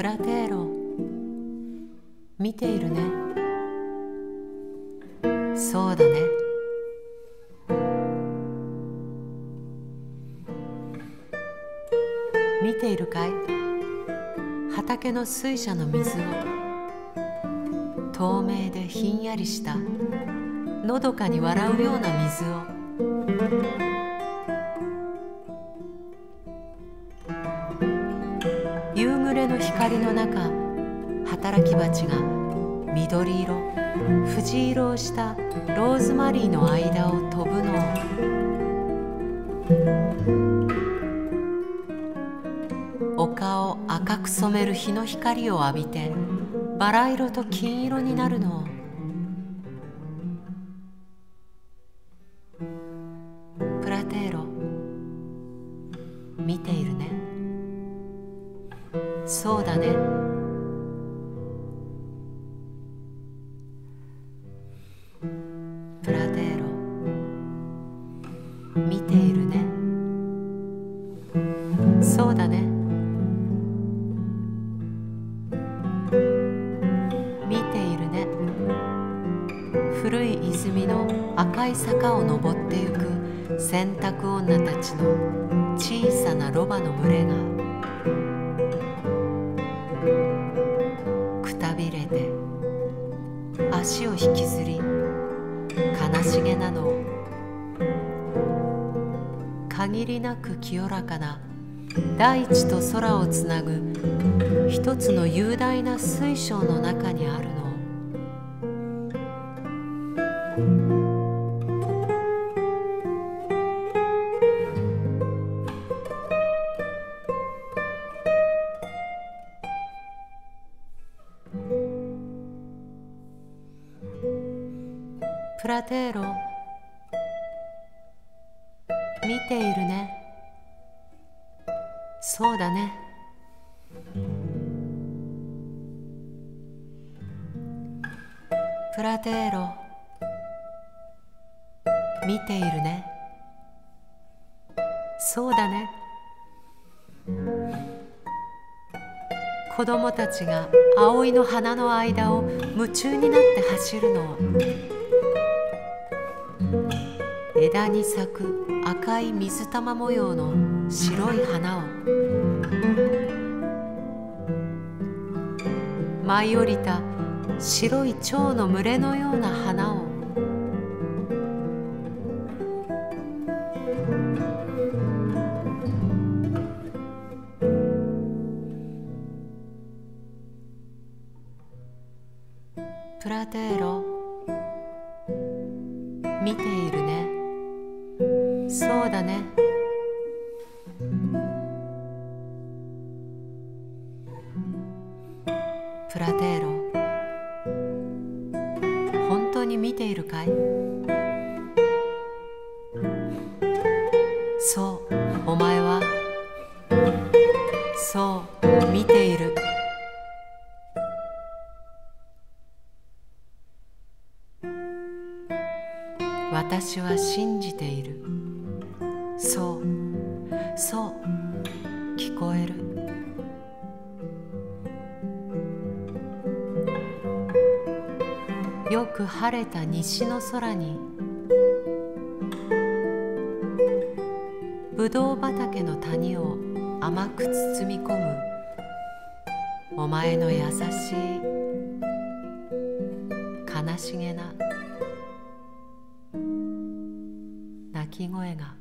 フラテーロ。見ているね。そうだね。見ているかい？畑の水車の水を。透明でひんやりした。のどかに笑うような水を。光の中働き蜂が緑色藤色をしたローズマリーの間を飛ぶのを。丘を赤く染める日の光を浴びてバラ色と金色になるのを。プラテーロ見ている。そうだね。プラデーロ見ているね。そうだね。見ているね。古い泉の赤い坂を登ってゆく洗濯女たちの小さなロバの群れが。足を引きずり悲しげなの限りなく清らかな大地と空をつなぐ一つの雄大な水晶の中にあるのプラテーロ。見ているね。そうだね。プラテーロ。見ているね。そうだね。子供たちが葵の花の間を夢中になって走るのを枝に咲く赤い水玉模様の白い花を。舞い降りた白い蝶の群れのような花を。プラテーロ。見ているね。そうだね。プラテーロ。本当に見ているかい？そうお前は。そう見ている。私は信じている。そう。そう。聞こえる。よく晴れた西の空にぶどう畑の谷を甘く包み込むお前の優しい悲しげな鳴き声が。